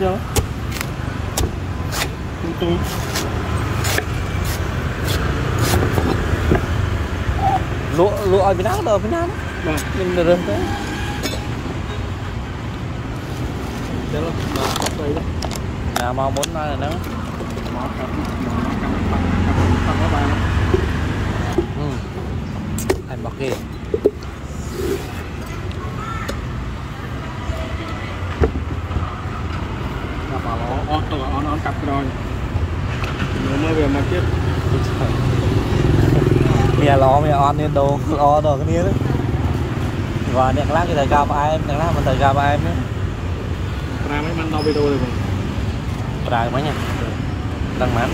chưa? Tung tung lụa lụa ở Việt Nam ở Việt Nam vâng. Mình được đây là đây là nào mà muốn nói là nó nó cầm nó cầm bằng cầm bằng các bạn ừ. thành bọc kia là bảo nó on tờ on on cặp rồi nếu mà về mà chết mẹ on nên đồ lo đồ cái đấy. Và điện lát cái thời gặp em? Điện lát mình thời gặp em đấy ra mấy măn đâu video rồi. Vâng Rồi mấy nha. Đăng mán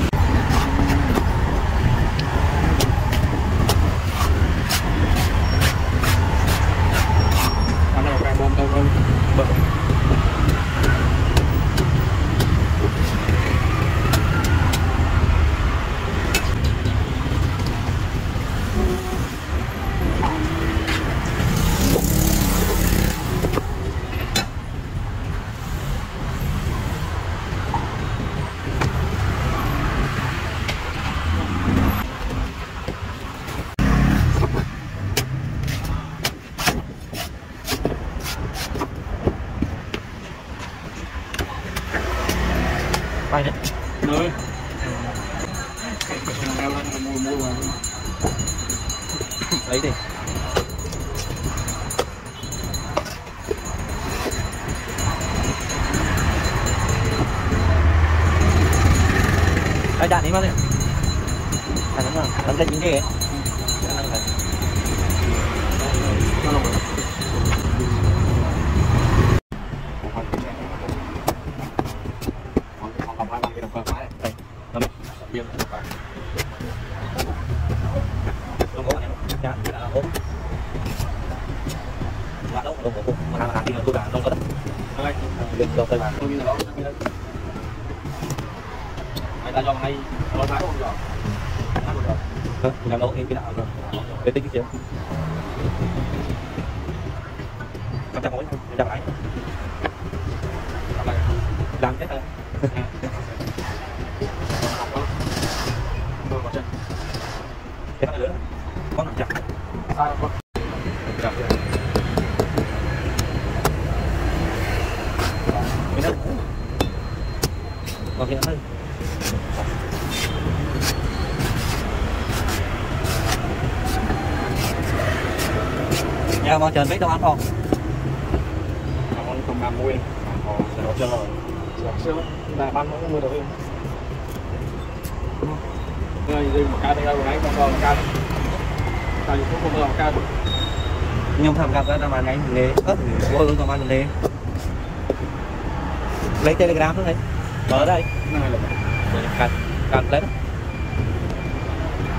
ăn ra không? Leo lên mua mua vào Lấy đi. Đây đạn đi bao nhiêu À đúng rồi, đóng lên những cái ấy cho nó Không có anh em Dạ, đã ốm Dạ, đâu, đâu, đâu, mà làm đi là tôi đã đâu có đất Được, đâu, tay bàn Hay ta cho hay. Lo thái không rồi Hả? Làm đâu, em cái nào rồi? Để tính cái chiều Cầm chắc mối, em chắc lại Làm chết thôi Chết nữa. Có nằm chặt. Chặt Mình đâu Còn hiện hơn Nhà vào trần biết đâu ăn không? con không làm mua Đồ chưa rồi. Xưa là ban nó mua đầu tiên. Rồi đi một ca đây đâu nãy con con ca ca cũng không ca Nhưng thầm gặp ra mà ngay nghề ớt thì vô luôn còn ăn nghề Lấy telegram thôi. Đấy Mở đây. Này là Cắt Cắt lấy đó.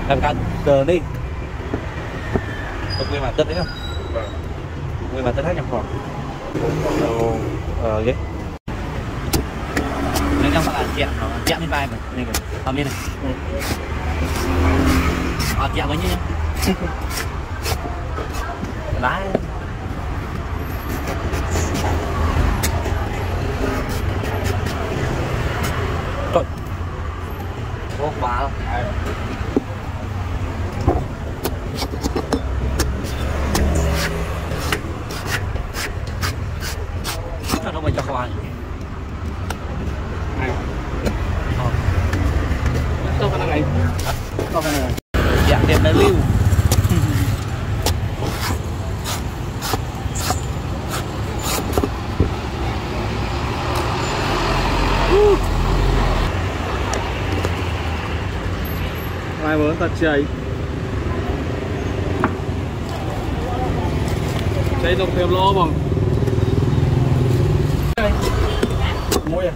Làm cắt Cờ đi. Nguyên bản tất đấy không? Nguyên bản tất hết nhằm khoảng Ờ ghế. Nếu trong bạn là chẹo nó chẹo lên vai mà. Này kìa. Hầm lên này. Ờ chẹo với nhá Đá Trời Vô không? Nó đâu mà cho các bạn này Ờ cái này. Đâu cái này. Dạng đẹp đã lưu. Ai muốn thật chạy chạy đồng thêm lo bằng mua à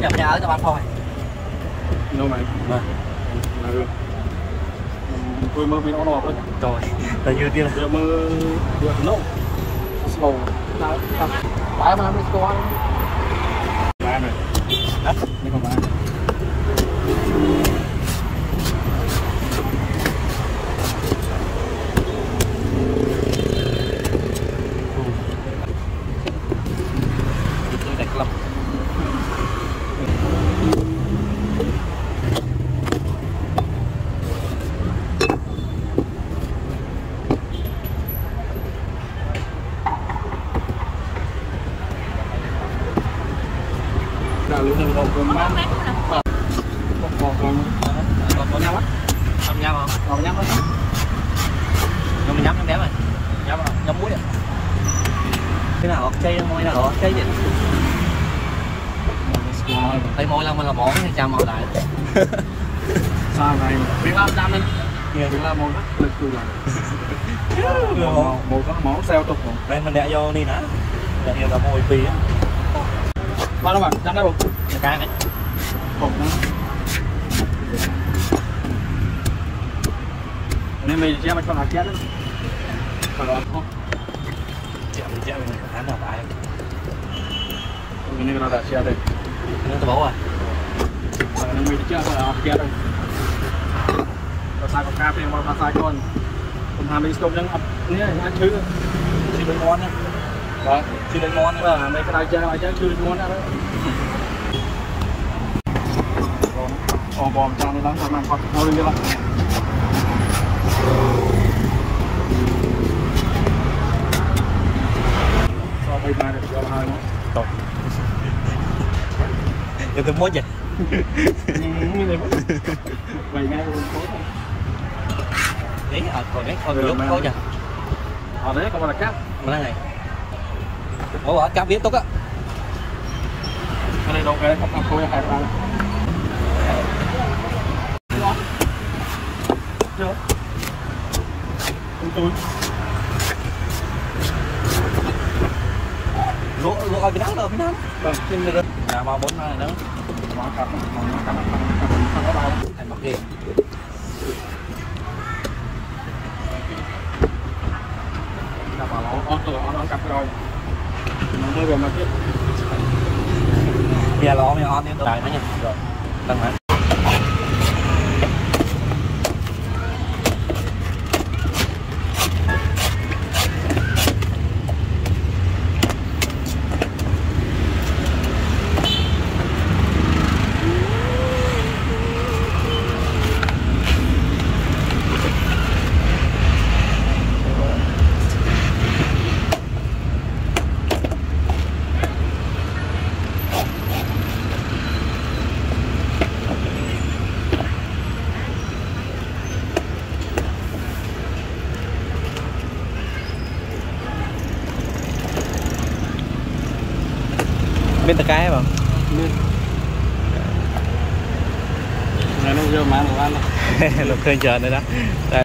Nhập nhà ở cho bạn thôi đâu mày Vâng អង្គុយមើលវីដេអូនោះអត់តោះតែយឺតទៀតយកមើលយកនោះស្លោដល់បែរមកមិនស្គាល់បែរមកណានេះក៏បាន còn nhắm á không nhắm không con nhắm đó nhưng mà nhắm nhắm đéo rồi nhắm không nhắm muối cái nào ọt chay môi nào ọt chay vậy thấy môi là mình là món thì chào màu lại sao này biết làm năm đi biết là một rất lực cười rồi một có món xeo tục đây mình đẻ vô đi nè đẻ vô cả môi phi á bao đâu mà chăm đây một cái này ពុកហ្នឹងនេះមិនជាមកចង់អាចារ្យហ្នឹងក៏អត់ពុកជាមិនជាមិនអានដល់បាយនេះក៏ដល់អាចារ្យដែរនឹងតបអ่ะនឹងមិនជាក៏អាចារ្យដែរក៏សាកការពេលមកបាសាយកូនខ្ញុំថាមិនស្គប់ហ្នឹងអត់នេះអាចឈឺឈឺដូចមន់ណាបាទឈឺដូចមន់ណាបាទមិនក្តៅចាស់អញ្ចឹងឈឺដូចមន់ណា còn còn trang đi lắm rồi mang qua nó đi lắm sao bay ba được cho hai nữa rồi giờ tôi mốt vậy? Vậy ngay luôn cố thôi đấy ở còn đấy lúc cố nhỉ ở đấy còn là cáp. Ở này. Ủa cáp biết tốt á. Đây đâu cái không làm thôi hai ba tôi lúa lúa ở cái nắng đâu cái nắng vâng trên nhà ba bốn này nữa mà cặp mà nó cặp cặp có bao thành mặt kia cặp mà nó nó từ nó cặp rồi nó mới về mà tiếp nhà lo nhà on đi đại nó nha rồi bên ta cái không? Này nó giờ mà nó ăn lục thương chờ nữa đó. Đây.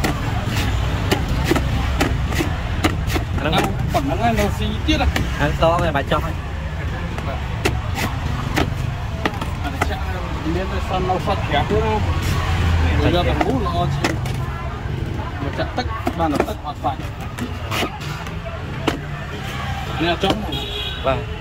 đó không? Ai ọt không? Anh nó không? còn nó ăn đâu xí tiết à Anh to này bà cho anh à chắc nên là sân nó sắt kẹp nữa bây giờ còn bút lo chi mà chặt tất ban là tất hoạt phải nè trống Vâng សល់ này mày cân nặng này cái này lô liếc cái trong cái đôi này Đấy. បាទ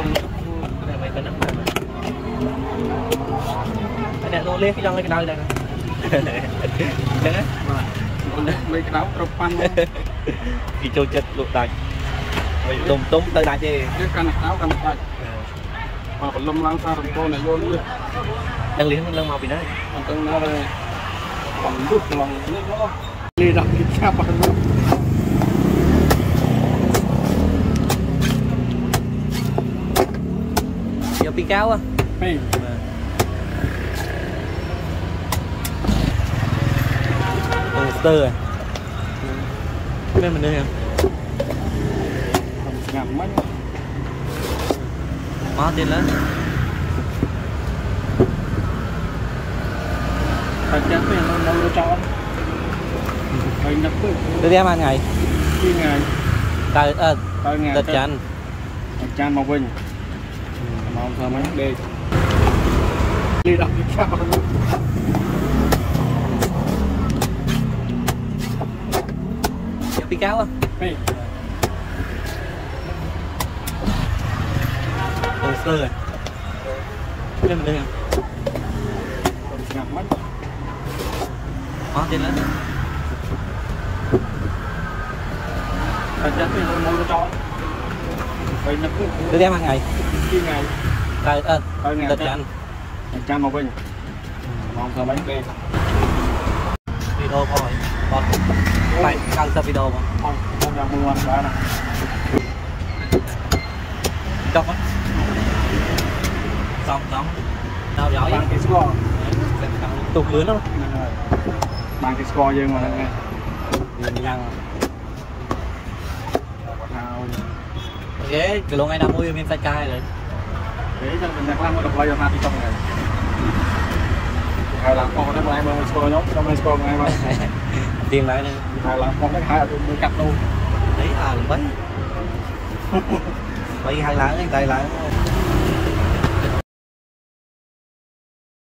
ងតែមិនទៅណាអ្នកនោះលេងគឺចង់ឲ្យកដៅដែរហ្នឹងបាទមិនក្តៅគ្រប់ប៉ាន់គេចូលចិត្តលក់ដាច់វិញទុំទុំទៅដាច់ទេគឺកាន់ក្តៅកាន់ដាច់មកបលឹមឡើងសាររំពោអ្នកយកលៀសនឹងលៀសនឹងឡើងមកពីណាមិនដឹងណាទេបំលុបឡើងនេះមកលៀសដល់ពីឆាប់បាន do bị cáo á. Tư rồi bên mình đi hả? Ngầm mấy quá tiền lớn thật ra tiền nó đâu cho. Phải nhập đem ăn ngày. Đi ngày. Tại ờ tại ngày tại chanh tại chanh mà quỳnh còn thơm HD đi. Đâu cao bị cáo không? Hey. Hồ sơ rồi. Lên đây không? Ngập mất Có trên đó. Thật chất thì nó mua cho. Vậy nó cũng Để đem hàng ngày. Khi ngày. ងៃ tay ờ ទៅថ្ងៃ đất chắn ចាំមកវិញមកធ្វើមិនដេក video thôi còn phải căng tập video mà ផងផងយ៉ាងមួយបានណា chọc á xong xong nào giỏi បានគេស្គាល់ tục lưới nó ហ្នឹងហើយបានគេស្គាល់យើងមកហ្នឹងហើយ nhìn nhằng គាត់ថាឲ្យ ok cái lô ngày nào mua miếng tay cay rồi ហេចឹងអ្នកខ្លះមកដល់ផ្លូវអាទីតុងហ្នឹងហើយឡើងផងដែរបងឯងមើលស្គាល់ខ្ញុំខ្ញុំមិនស្គាល់បងឯងមក tiền lại đi ហើយឡើងផងដែរហើយអត់មើលកាត់នោះ đấy à mấy mấy hai láng tay láng